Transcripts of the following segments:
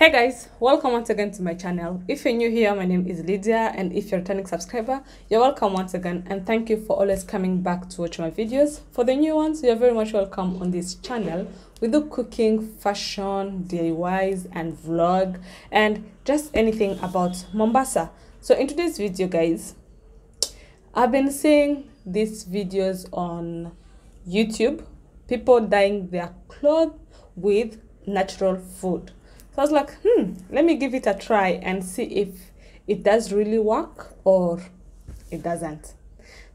Hey guys, welcome once again to my channel. If you're new here, my name is Lydia and if you're a returning subscriber, you're welcome once again and thank you for always coming back to watch my videos. For the new ones, you're very much welcome on this channel. We do cooking, fashion, DIYs and vlog and just anything about Mombasa. So in today's video guys, I've been seeing these videos on YouTube, people dyeing their clothes with natural food. So I was like, hmm, let me give it a try and see if it does really work or it doesn't.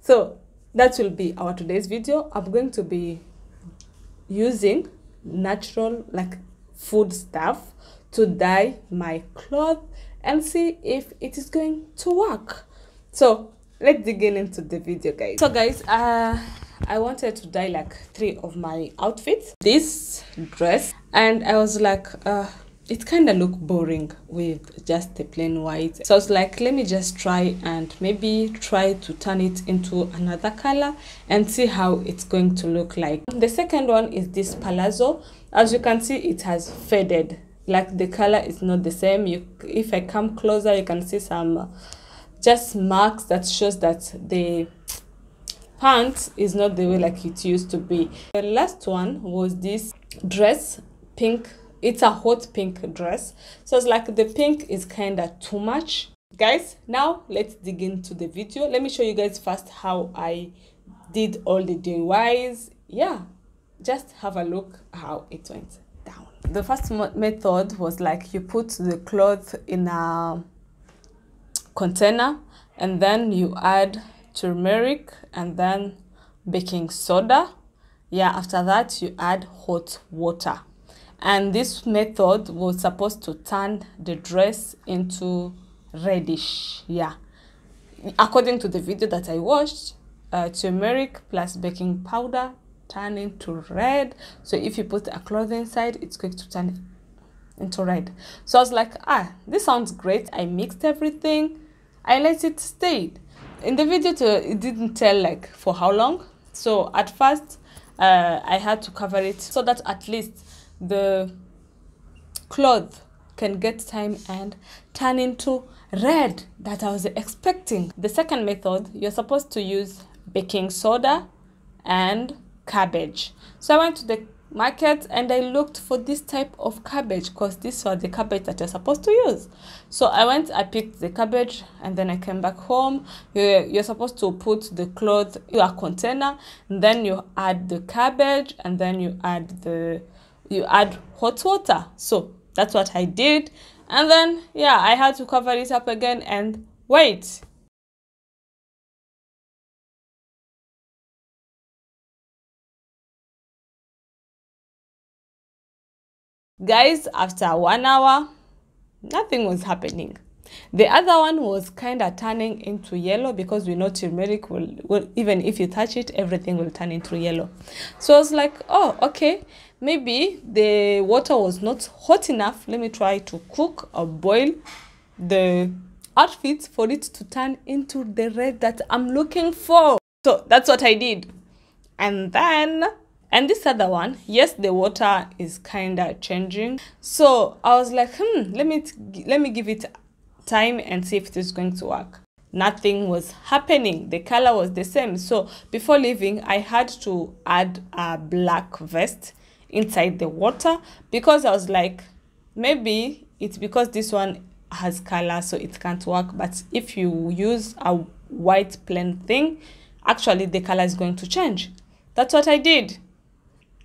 So that will be our today's video. I'm going to be using natural like food stuff to dye my cloth and see if it is going to work. So let's dig in into the video guys. So guys, uh I wanted to dye like three of my outfits. This dress and I was like uh it kind of look boring with just the plain white. So i was like let me just try and maybe try to turn it into another color and see how it's going to look like. The second one is this palazzo. As you can see it has faded. Like the color is not the same. You if i come closer you can see some uh, just marks that shows that the pants is not the way like it used to be. The last one was this dress pink it's a hot pink dress. So it's like the pink is kind of too much. Guys now let's dig into the video. Let me show you guys first how i did all the DIYs yeah just have a look how it went down. The first method was like you put the cloth in a container and then you add turmeric and then baking soda. Yeah after that you add hot water and this method was supposed to turn the dress into reddish yeah. According to the video that i watched uh, turmeric plus baking powder turn into red. So if you put a cloth inside it's going to turn into red. So i was like ah this sounds great. I mixed everything. I let it stay. In the video to, it didn't tell like for how long. So at first uh, i had to cover it so that at least the cloth can get time and turn into red that I was expecting. The second method, you're supposed to use baking soda and cabbage. So I went to the market and I looked for this type of cabbage because this was the cabbage that you're supposed to use. So I went, I picked the cabbage and then I came back home. You're, you're supposed to put the cloth in a container then you add the cabbage and then you add the you add hot water. So that's what i did. And then yeah i had to cover it up again and wait. Guys after one hour nothing was happening the other one was kind of turning into yellow because we know turmeric will, will, even if you touch it, everything will turn into yellow. So I was like, oh, okay, maybe the water was not hot enough. Let me try to cook or boil the outfit for it to turn into the red that I'm looking for. So that's what I did. And then and this other one yes the water is kind of changing so i was like hmm let me let me give it time and see if it is going to work. Nothing was happening. The color was the same. So before leaving i had to add a black vest inside the water because i was like maybe it's because this one has color so it can't work. But if you use a white plain thing actually the color is going to change. That's what i did.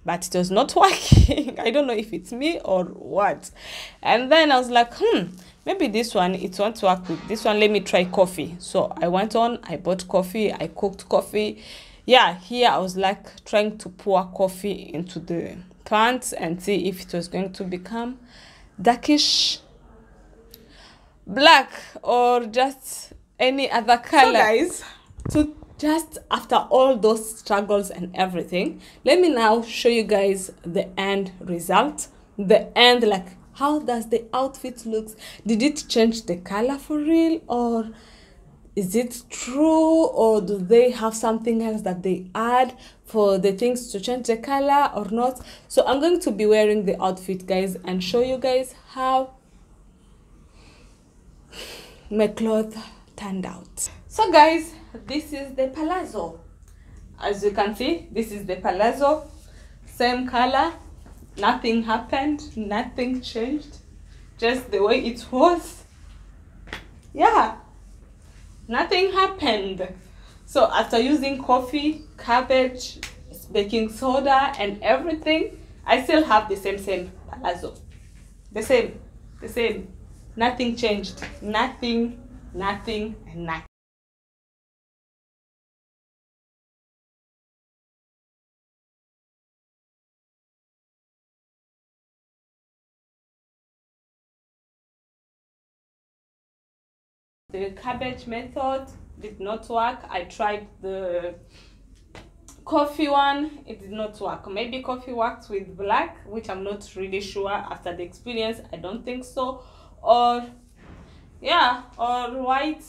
But it was not working. I don't know if it's me or what. And then i was like hmm maybe this one it won't work with this one let me try coffee. So i went on i bought coffee i cooked coffee. Yeah here i was like trying to pour coffee into the pants and see if it was going to become darkish black or just any other color. so guys. To just after all those struggles and everything let me now show you guys the end result. The end like how does the outfit looks? Did it change the color for real or is it true or do they have something else that they add for the things to change the color or not? So i'm going to be wearing the outfit guys and show you guys how my cloth turned out. So guys this is the palazzo. As you can see this is the palazzo. Same color nothing happened nothing changed. Just the way it was. Yeah. Nothing happened. So after using coffee cabbage baking soda and everything i still have the same same palazzo. The same the same. Nothing changed. Nothing nothing and nothing the cabbage method did not work. I tried the coffee one it did not work. Maybe coffee works with black which i'm not really sure after the experience i don't think so. Or yeah or white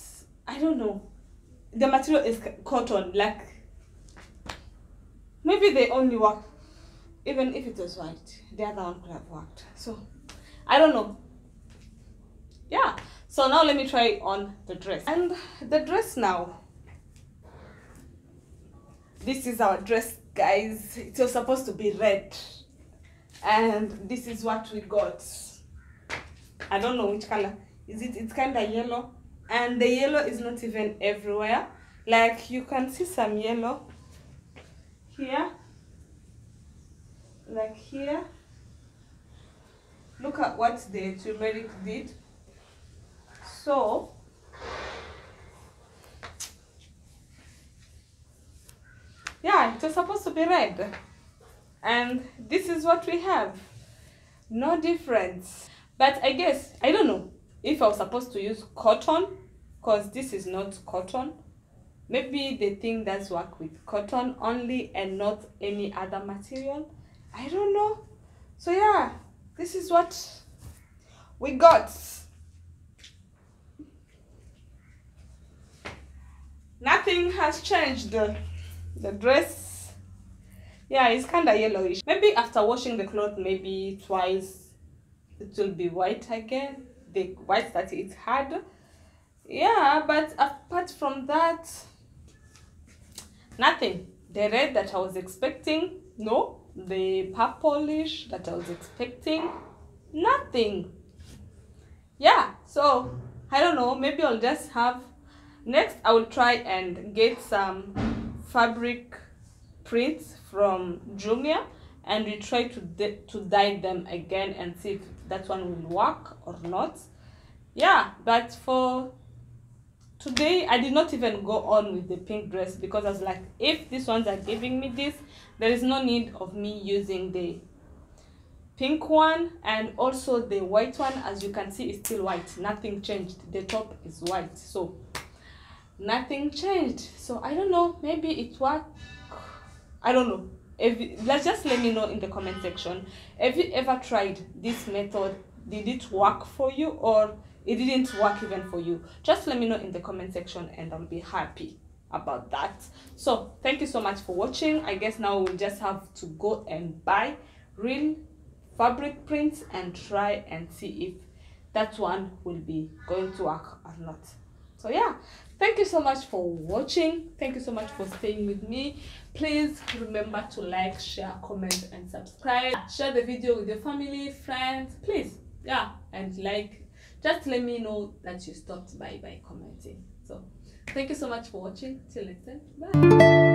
i don't know. The material is cotton like maybe they only work even if it was white the other one could have worked. So i don't know. Yeah so now let me try on the dress. And the dress now. This is our dress guys. It was supposed to be red. And this is what we got. I don't know which color. Is it it's kind of yellow. And the yellow is not even everywhere. Like you can see some yellow here. Like here. Look at what the turmeric did so yeah it was supposed to be red. And this is what we have. No difference. But i guess i don't know if i was supposed to use cotton because this is not cotton. Maybe the thing does work with cotton only and not any other material. I don't know. So yeah this is what we got nothing has changed. The dress yeah it's kind of yellowish. Maybe after washing the cloth maybe twice it will be white again. The white that it had. Yeah but apart from that nothing. The red that i was expecting no. The purplish that i was expecting nothing. Yeah so i don't know. Maybe i'll just have next i will try and get some fabric prints from Jumia and we try to to dye them again and see if that one will work or not. Yeah but for today i did not even go on with the pink dress because i was like if these ones are giving me this there is no need of me using the pink one and also the white one. As you can see is still white. Nothing changed. The top is white. So nothing changed. So i don't know. Maybe it worked. I don't know. If let's just let me know in the comment section. Have you ever tried this method? Did it work for you or it didn't work even for you? Just let me know in the comment section and i'll be happy about that. So thank you so much for watching. I guess now we'll just have to go and buy real fabric prints and try and see if that one will be going to work or not so yeah. Thank you so much for watching. Thank you so much for staying with me. Please remember to like share comment and subscribe. Share the video with your family friends please. Yeah and like. Just let me know that you stopped by by commenting. So thank you so much for watching. Till next time. Bye